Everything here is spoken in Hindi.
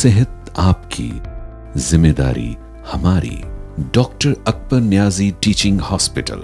सेहत आपकी ज़िम्मेदारी हमारी doctor Akbar Niazi teaching hospital.